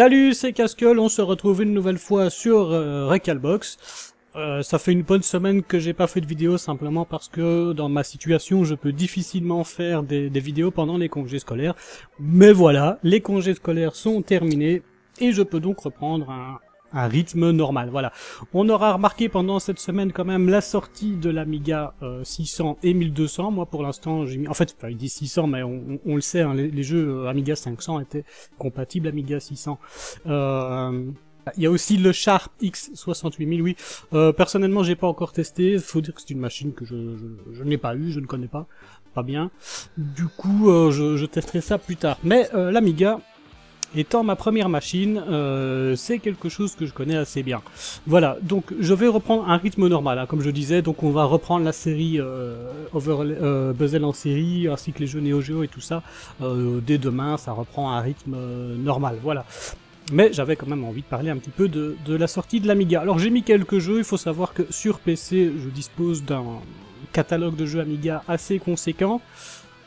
Salut, c'est Casqueul, on se retrouve une nouvelle fois sur euh, Recalbox. Euh, ça fait une bonne semaine que j'ai pas fait de vidéo simplement parce que dans ma situation je peux difficilement faire des, des vidéos pendant les congés scolaires. Mais voilà, les congés scolaires sont terminés et je peux donc reprendre un, un rythme normal. Voilà. On aura remarqué pendant cette semaine quand même la sortie de l'Amiga 600 euh, et 1200. Moi, pour l'instant, j'ai mis... En fait, enfin, il dit 600, mais on, le sait, hein, les, jeux euh, Amiga 500 étaient compatibles Amiga 600. Euh... Il y a aussi le Sharp X68000, oui. Euh, personnellement, j'ai pas encore testé. Faut dire que c'est une machine que je, je, n'ai pas eu, je ne connais pas, pas bien. Du coup, euh, je, je, testerai ça plus tard. Mais euh, l'Amiga, Étant ma première machine, euh, c'est quelque chose que je connais assez bien. Voilà, donc je vais reprendre un rythme normal, hein, comme je disais, donc on va reprendre la série euh, Over, euh, Puzzle en série, ainsi que les jeux Neo Geo et tout ça. Euh, dès demain, ça reprend un rythme euh, normal, voilà. Mais j'avais quand même envie de parler un petit peu de, de la sortie de l'Amiga. Alors j'ai mis quelques jeux, il faut savoir que sur PC, je dispose d'un catalogue de jeux Amiga assez conséquent,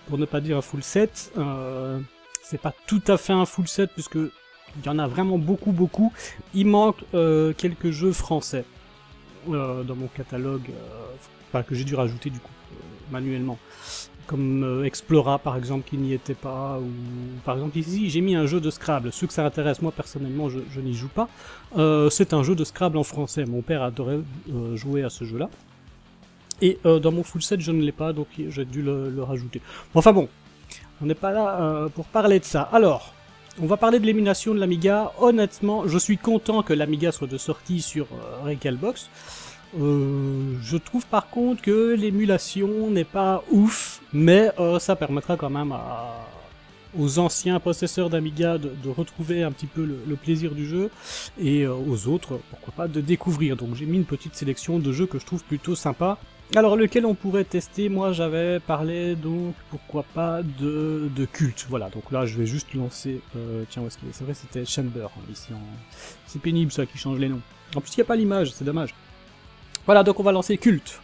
pour ne pas dire un full set. Euh, c'est pas tout à fait un full set puisque il y en a vraiment beaucoup beaucoup. Il manque euh, quelques jeux français euh, dans mon catalogue, euh, que j'ai dû rajouter du coup manuellement, comme Explora par exemple qui n'y était pas, ou par exemple ici j'ai mis un jeu de Scrabble. Ceux que ça intéresse, moi personnellement je, n'y joue pas. c'est un jeu de Scrabble en français. Mon père adorait jouer à ce jeu-là. Et dans mon full set je ne l'ai pas, donc j'ai dû le, le rajouter. Enfin bon, on n'est pas là euh, pour parler de ça. Alors, on va parler de l'émulation de l'Amiga. Honnêtement, je suis content que l'Amiga soit de sortie sur euh, Recalbox. Euh, je trouve par contre que l'émulation n'est pas ouf, mais euh, ça permettra quand même aux anciens possesseurs d'Amiga de, retrouver un petit peu le, plaisir du jeu, et aux autres, pourquoi pas, de découvrir. Donc j'ai mis une petite sélection de jeux que je trouve plutôt sympa. Alors lequel on pourrait tester? Moi j'avais parlé donc pourquoi pas de, de culte. Voilà donc là je vais juste lancer. Euh, tiens où est-ce qu'il est? C'est vrai c'était Chamber hein, ici. C'est pénible ça qui change les noms. En plus il n'y a pas l'image, c'est dommage. Voilà donc on va lancer culte.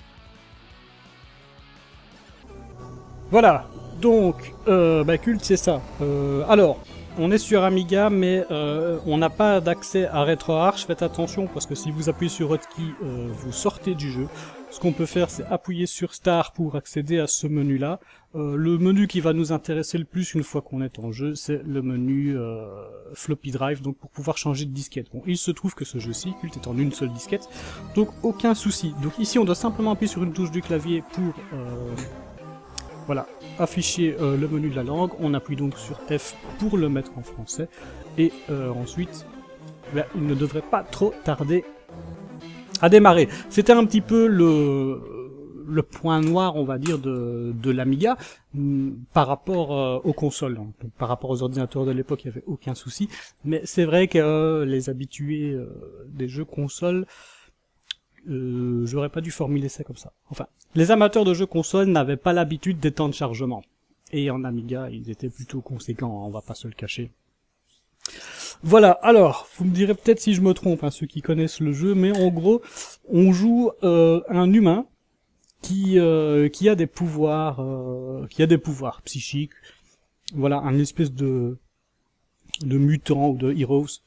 Voilà donc euh, bah, culte c'est ça. Euh, alors on est sur Amiga, mais euh, on n'a pas d'accès à RetroArch. Faites attention parce que si vous appuyez sur hotkey, euh, vous sortez du jeu. Ce qu'on peut faire, c'est appuyer sur Star pour accéder à ce menu-là. Euh, le menu qui va nous intéresser le plus une fois qu'on est en jeu, c'est le menu euh, Floppy Drive, donc pour pouvoir changer de disquette. Bon, il se trouve que ce jeu-ci, Cult, est en une seule disquette, donc aucun souci. Donc ici, on doit simplement appuyer sur une touche du clavier pour... Euh, voilà, afficher le menu de la langue, on appuie donc sur F pour le mettre en français, et ensuite, ben, il ne devrait pas trop tarder à démarrer. C'était un petit peu le point noir, on va dire, de, l'Amiga mm, par rapport euh, aux consoles. Par rapport aux ordinateurs de l'époque, il n'y avait aucun souci. Mais c'est vrai que euh, les habitués euh, des jeux consoles, j'aurais pas dû formuler ça comme ça. Enfin, les amateurs de jeux consoles n'avaient pas l'habitude des temps de chargement. Et en Amiga, ils étaient plutôt conséquents, on va pas se le cacher. Voilà, alors, vous me direz peut-être si je me trompe, hein, ceux qui connaissent le jeu, mais en gros, on joue euh, un humain qui euh, qui a des pouvoirs, euh, qui a des pouvoirs psychiques. Voilà, un espèce de de mutant ou de heroes.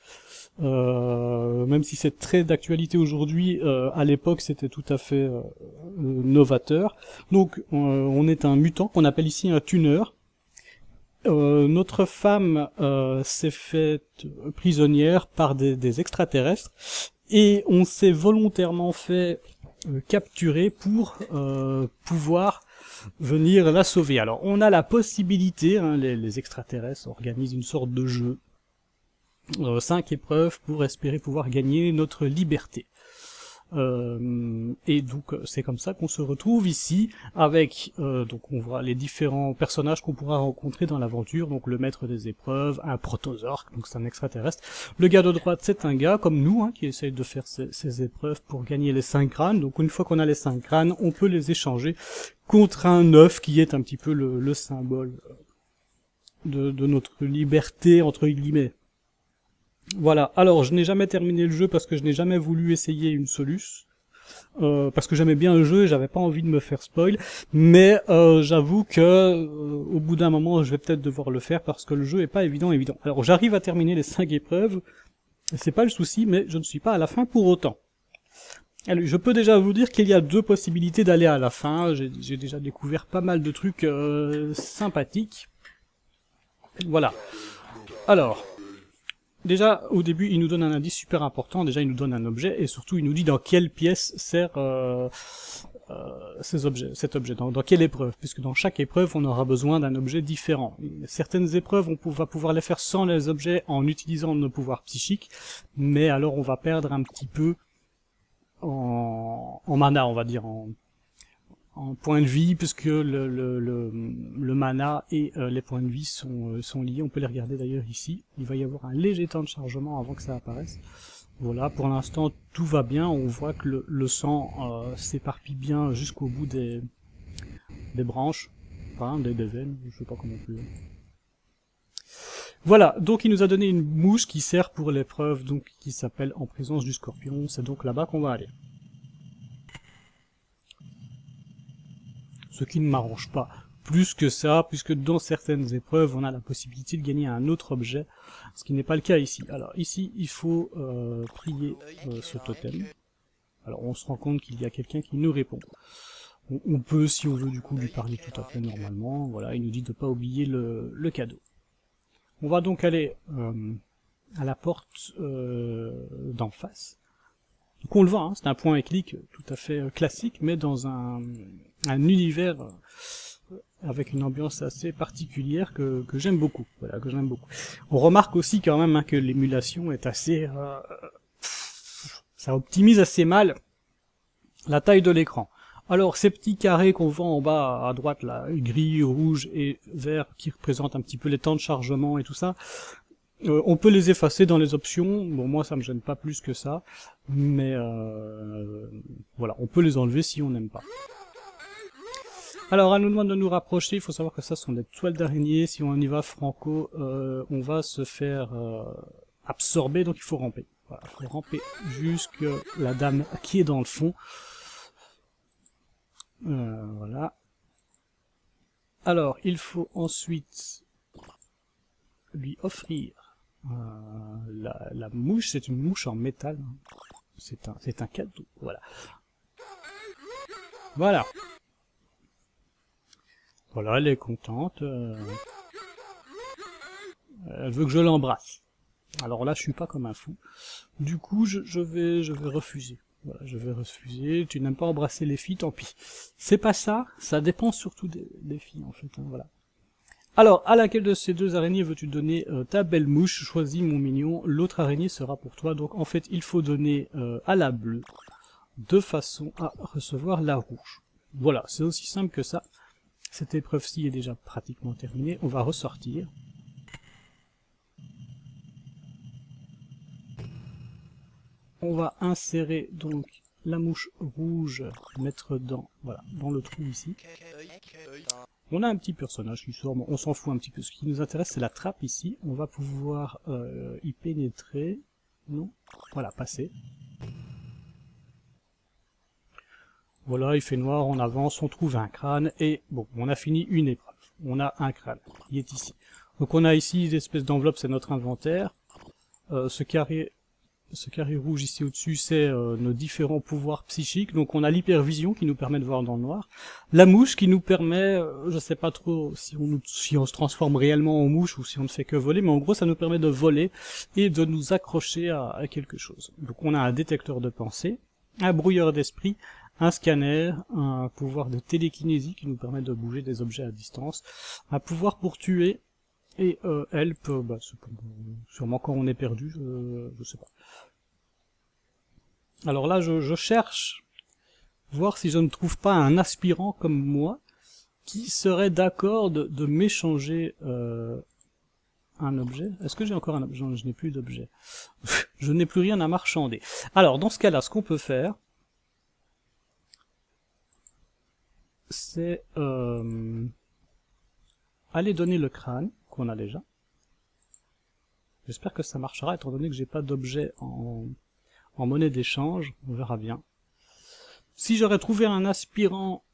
même si c'est très d'actualité aujourd'hui, à l'époque c'était tout à fait novateur. Donc on est un mutant qu'on appelle ici un tuner euh, notre femme euh, s'est faite prisonnière par des, extraterrestres et on s'est volontairement fait euh, capturer pour pouvoir venir la sauver. Alors on a la possibilité, hein, les, les, extraterrestres organisent une sorte de jeu, cinq épreuves pour espérer pouvoir gagner notre liberté. Euh, et donc c'est comme ça qu'on se retrouve ici avec euh, donc on voit les différents personnages qu'on pourra rencontrer dans l'aventure. Donc le maître des épreuves un protosaure donc c'est un extraterrestre. Le gars de droite c'est un gars comme nous hein, qui essaye de faire ces, épreuves pour gagner les cinq crânes. Donc une fois qu'on a les cinq crânes on peut les échanger contre un œuf qui est un petit peu le, le symbole de notre liberté entre guillemets voilà, alors je n'ai jamais terminé le jeu parce que je n'ai jamais voulu essayer une Solus. euh, parce que j'aimais bien le jeu et j'avais pas envie de me faire spoil. Mais euh, j'avoue que euh, au bout d'un moment, je vais peut-être devoir le faire parce que le jeu est pas évident, évident. Alors j'arrive à terminer les cinq épreuves, c'est pas le souci, mais je ne suis pas à la fin pour autant. Je peux déjà vous dire qu'il y a deux possibilités d'aller à la fin. J'ai déjà découvert pas mal de trucs sympathiques. Voilà. Alors, Déjà, au début, il nous donne un indice super important. Déjà, il nous donne un objet et surtout, il nous dit dans quelle pièce sert euh, euh, ces objets, cet objet, dans, quelle épreuve, puisque dans chaque épreuve, on aura besoin d'un objet différent. Certaines épreuves, on va pouvoir les faire sans les objets en utilisant nos pouvoirs psychiques, mais alors on va perdre un petit peu en, en mana, on va dire, en, en point de vie, puisque le, le, le, le mana et euh, les points de vie sont, euh, sont liés. On peut les regarder d'ailleurs ici. Il va y avoir un léger temps de chargement avant que ça apparaisse. Voilà, pour l'instant tout va bien. On voit que le, le sang euh, s'éparpille bien jusqu'au bout des, des branches, enfin des, des veines, je sais pas comment on. Voilà, donc il nous a donné une mouche qui sert pour l'épreuve, donc qui s'appelle En présence du scorpion. C'est donc là-bas qu'on va aller. Ce qui ne m'arrange pas plus que ça, puisque dans certaines épreuves, on a la possibilité de gagner un autre objet, ce qui n'est pas le cas ici. Alors ici, il faut euh, prier euh, ce totem. Alors on se rend compte qu'il y a quelqu'un qui nous répond. On, peut, si on veut du coup, lui parler tout à fait normalement. Voilà, il nous dit de ne pas oublier le, cadeau. On va donc aller euh, à la porte d'en face. Donc on le voit, hein, c'est un point et clic tout à fait classique, mais dans un, un univers euh, avec une ambiance assez particulière que, que j'aime beaucoup. Voilà, que j'aime beaucoup. On remarque aussi quand même hein, que l'émulation est assez... Euh, ça optimise assez mal la taille de l'écran. Alors ces petits carrés qu'on voit en bas à droite là, gris, rouge et vert, qui représentent un petit peu les temps de chargement et tout ça, euh, on peut les effacer dans les options. Bon moi ça me gêne pas plus que ça, mais voilà, on peut les enlever si on n'aime pas. Alors, elle nous demande de nous rapprocher. Il faut savoir que ça sont des toiles d'araignée. Si on y va franco, euh, on va se faire euh, absorber, donc il faut ramper. Voilà, il faut ramper jusque la dame qui est dans le fond. Euh, voilà. Alors, il faut ensuite lui offrir la, la, mouche. C'est une mouche en métal. C'est un, c'est un cadeau. Voilà. Voilà. Voilà, elle est contente. Euh. Elle veut que je l'embrasse. Alors là, je suis pas comme un fou. Du coup, je, vais, je vais refuser. Voilà, je vais refuser. Tu n'aimes pas embrasser les filles, tant pis. C'est pas ça. Ça dépend surtout des, filles, en fait. Hein, voilà. Alors, à laquelle de ces deux araignées veux-tu donner euh, ta belle mouche? Choisis mon mignon. L'autre araignée sera pour toi. Donc, en fait, il faut donner euh, à la bleue de façon à recevoir la rouge. Voilà, c'est aussi simple que ça. Cette épreuve-ci est déjà pratiquement terminée. On va ressortir. On va insérer donc la mouche rouge, mettre dans, voilà, dans le trou ici. On a un petit personnage qui sort, on s'en fout un petit peu. Ce qui nous intéresse, c'est la trappe ici. On va pouvoir euh, y pénétrer. Non Voilà, passer. Voilà, il fait noir, on avance, on trouve un crâne, et bon, on a fini une épreuve. On a un crâne, qui est ici. Donc on a ici une espèce d'enveloppe, c'est notre inventaire. Euh, ce carré ce carré rouge ici au-dessus, c'est euh, nos différents pouvoirs psychiques. Donc on a l'hypervision qui nous permet de voir dans le noir. La mouche qui nous permet, euh, je sais pas trop si on, si on se transforme réellement en mouche ou si on ne fait que voler, mais en gros ça nous permet de voler et de nous accrocher à, à quelque chose. Donc on a un détecteur de pensée, un brouilleur d'esprit, un scanner, un pouvoir de télékinésie qui nous permet de bouger des objets à distance, un pouvoir pour tuer, et euh, help, euh, bah, sûrement quand on est perdu, je, je sais pas. Alors là, je, cherche, voir si je ne trouve pas un aspirant comme moi, qui serait d'accord de, de m'échanger euh, un objet. Est-ce que j'ai encore un objet? Je n'ai plus d'objet. je n'ai plus rien à marchander. Alors, dans ce cas-là, ce qu'on peut faire, c'est euh, aller donner le crâne, qu'on a déjà. J'espère que ça marchera, étant donné que j'ai pas d'objet en, en monnaie d'échange, on verra bien. Si j'aurais trouvé un aspirant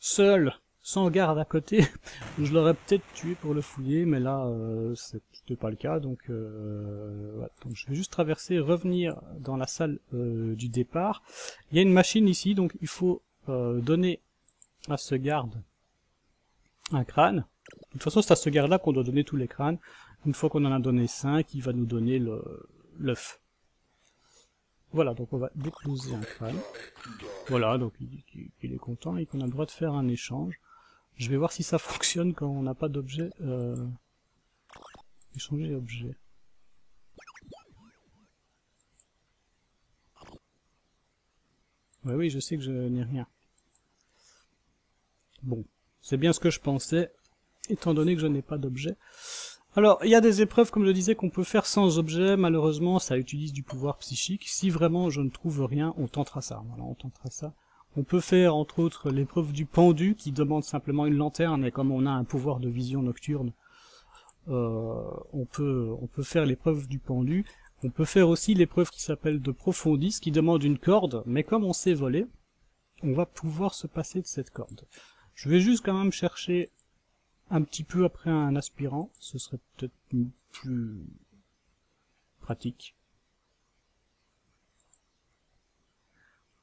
seul, sans garde à côté, je l'aurais peut-être tué pour le fouiller, mais là, euh, c'était pas le cas, donc, euh, voilà. donc je vais juste traverser, revenir dans la salle euh, du départ. Il y a une machine ici, donc il faut donner à ce garde un crâne. De toute façon, c'est à ce garde-là qu'on doit donner tous les crânes. Une fois qu'on en a donné 5, il va nous donner l'œuf. Voilà, donc on va décloser un crâne. Voilà, donc il, est content et qu'on a le droit de faire un échange. Je vais voir si ça fonctionne quand on n'a pas d'objet. Euh... Échanger objet. Ouais, oui, je sais que je n'ai rien. Bon, c'est bien ce que je pensais, étant donné que je n'ai pas d'objet. Alors, il y a des épreuves, comme je disais, qu'on peut faire sans objet. Malheureusement, ça utilise du pouvoir psychique. Si vraiment je ne trouve rien, on tentera ça. On tentera ça. On peut faire, entre autres, l'épreuve du pendu, qui demande simplement une lanterne, et comme on a un pouvoir de vision nocturne, euh, on, peut, on peut faire l'épreuve du pendu. On peut faire aussi l'épreuve qui s'appelle de profondis, qui demande une corde, mais comme on sait voler, on va pouvoir se passer de cette corde. Je vais juste quand même chercher un petit peu après un aspirant, ce serait peut-être plus pratique.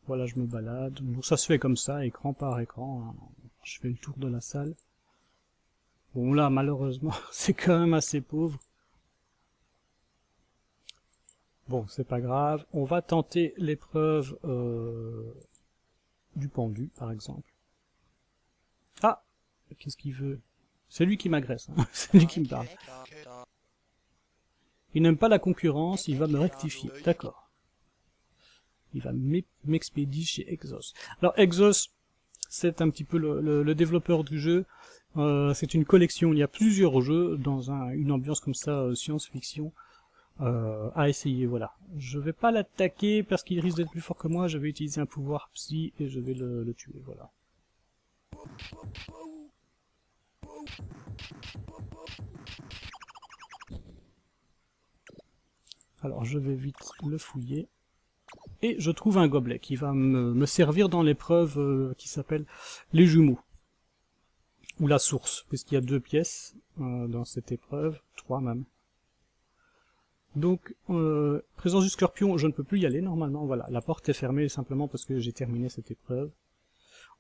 Voilà, je me balade. Donc ça se fait comme ça, écran par écran. Hein. Je fais le tour de la salle. Bon là, malheureusement, c'est quand même assez pauvre. Bon, c'est pas grave. On va tenter l'épreuve euh, du pendu, par exemple. Ah Qu'est-ce qu'il veut? C'est lui qui m'agresse, hein. c'est lui qui me parle. Il n'aime pas la concurrence, il va me rectifier. D'accord. Il va m'expédier chez Exos. Alors Exos, c'est un petit peu le, développeur du jeu. Euh, c'est une collection, il y a plusieurs jeux dans une ambiance comme ça, euh, science-fiction, euh, à essayer, voilà. Je vais pas l'attaquer parce qu'il risque d'être plus fort que moi, je vais utiliser un pouvoir psy et je vais le, le tuer, voilà. Alors je vais vite le fouiller. Et je trouve un gobelet qui va me, servir dans l'épreuve euh, qui s'appelle les jumeaux. Ou la source, puisqu'il y a deux pièces euh, dans cette épreuve, trois même. Donc, euh, présence du scorpion, je ne peux plus y aller normalement, voilà, la porte est fermée simplement parce que j'ai terminé cette épreuve.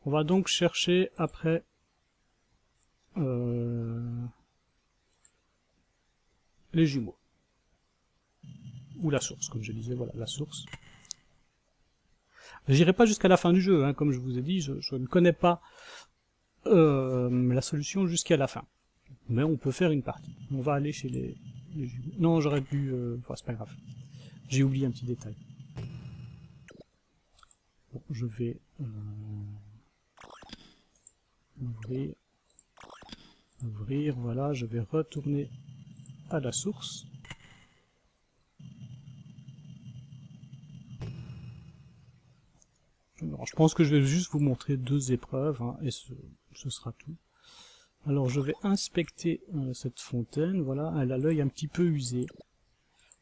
On va donc chercher après euh, les jumeaux. Ou la source, comme je disais, voilà, la source. J'irai pas jusqu'à la fin du jeu, hein, comme je vous ai dit, je, ne connais pas euh, la solution jusqu'à la fin. Mais on peut faire une partie. On va aller chez les, jumeaux. Non, j'aurais pu... Euh, enfin, c'est pas grave. J'ai oublié un petit détail. Bon, je vais... Euh, ouvrir ouvrir, voilà, je vais retourner à la source. je pense que je vais juste vous montrer deux épreuves, hein, et ce, sera tout. Alors je vais inspecter euh, cette fontaine, voilà, elle a l'œil un petit peu usé.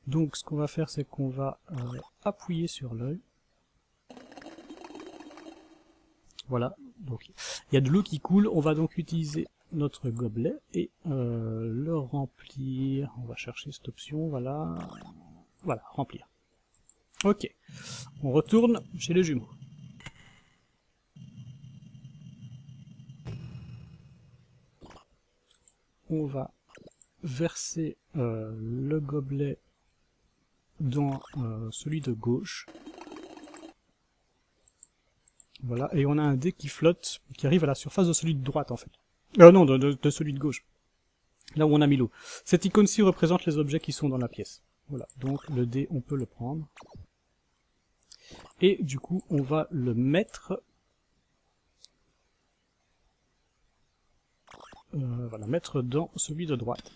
Donc ce qu'on va faire, c'est qu'on va euh, appuyer sur l'œil. Voilà, il y a de l'eau qui coule, on va donc utiliser notre gobelet et euh, le remplir. On va chercher cette option, voilà. Voilà, remplir. Ok. On retourne chez les jumeaux. On va verser euh, le gobelet dans euh, celui de gauche. Voilà, et on a un dé qui flotte, qui arrive à la surface de celui de droite en fait. Euh, non, de, celui de gauche. Là où on a mis l'eau. Cette icône-ci représente les objets qui sont dans la pièce. Voilà, donc le dé, on peut le prendre. Et du coup, on va le mettre... Euh, voilà, mettre dans celui de droite.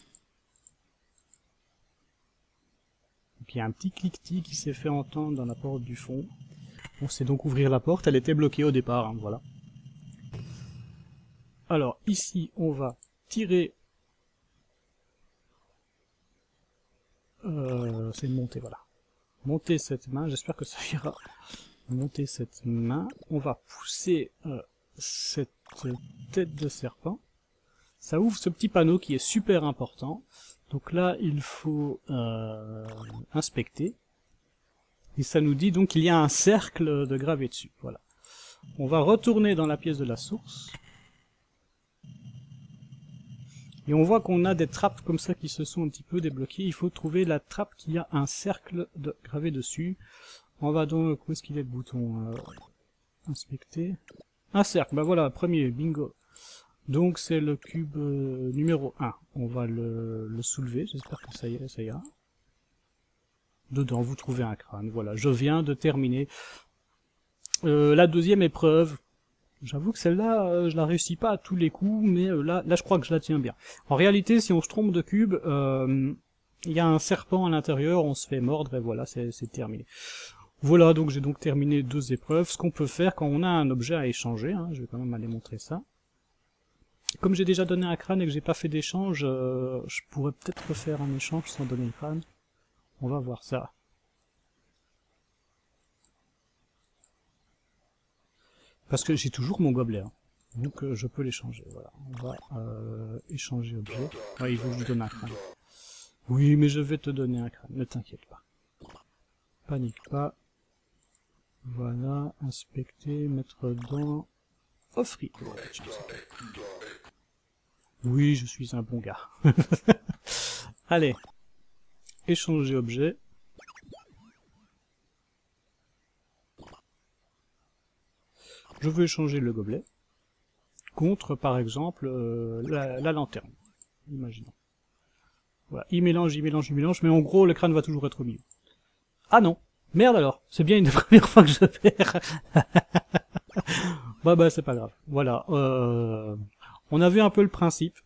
Il y a un petit cliquetis qui s'est fait entendre dans la porte du fond. On sait donc ouvrir la porte, elle était bloquée au départ, hein, voilà. Alors ici, on va tirer... Euh, c'est montée, voilà. Monter cette main, j'espère que ça ira. monter cette main. On va pousser euh, cette tête de serpent. Ça ouvre ce petit panneau qui est super important. Donc là, il faut euh, inspecter. Et ça nous dit donc qu'il y a un cercle de gravé dessus. Voilà. On va retourner dans la pièce de la source. Et on voit qu'on a des trappes comme ça qui se sont un petit peu débloquées. Il faut trouver la trappe qui a un cercle de gravé dessus. On va donc... Où est-ce qu'il est le bouton euh, Inspecter? Un cercle, bah voilà, premier, bingo. Donc c'est le cube euh, numéro 1. On va le, le soulever, j'espère que ça, y ça ira. Dedans, vous trouvez un crâne. Voilà, je viens de terminer euh, la deuxième épreuve. J'avoue que celle-là, euh, je la réussis pas à tous les coups, mais euh, là, là, je crois que je la tiens bien. En réalité, si on se trompe de cube, il y a un serpent à l'intérieur, on se fait mordre, et voilà, c'est terminé. Voilà, donc j'ai donc terminé deux épreuves. Ce qu'on peut faire quand on a un objet à échanger, hein, je vais quand même aller montrer ça. Comme j'ai déjà donné un crâne et que j'ai pas fait d'échange, je pourrais peut-être refaire un échange sans donner le crâne. On va voir ça. Parce que j'ai toujours mon gobelet. Hein. Donc euh, je peux l'échanger. Voilà. On va euh, échanger objet. Ouais, il faut que je donne un crâne. Oui, mais je vais te donner un crâne. Ne t'inquiète pas. Panique pas. Voilà. Inspecter, mettre dans... Offrir. Oui, je suis un bon gars. Allez. Échanger objet. je veux échanger le gobelet contre, par exemple, euh, la, lanterne. Imaginons. Voilà, il mélange, il mélange, il mélange, mais en gros, le crâne va toujours être au milieu. Ah non Merde alors C'est bien une première fois que je perds Bah bah, c'est pas grave. Voilà. Euh, on a vu un peu le principe.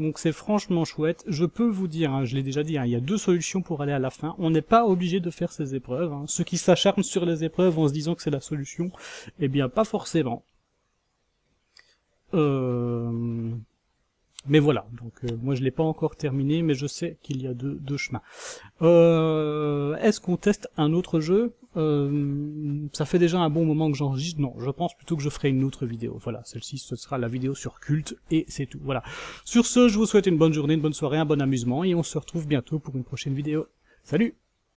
Donc c'est franchement chouette. Je peux vous dire, hein, je l'ai déjà dit, hein, il y a deux solutions pour aller à la fin. On n'est pas obligé de faire ces épreuves. Hein. Ceux qui s'acharnent sur les épreuves en se disant que c'est la solution, eh bien pas forcément. Euh... Mais voilà, donc euh, moi je l'ai pas encore terminé, mais je sais qu'il y a deux, chemins. Euh, Est-ce qu'on teste un autre jeu? Euh, Ça fait déjà un bon moment que j'enregistre. Non, je pense plutôt que je ferai une autre vidéo. Voilà, celle-ci ce sera la vidéo sur culte et c'est tout. Voilà. Sur ce, je vous souhaite une bonne journée, une bonne soirée, un bon amusement et on se retrouve bientôt pour une prochaine vidéo. Salut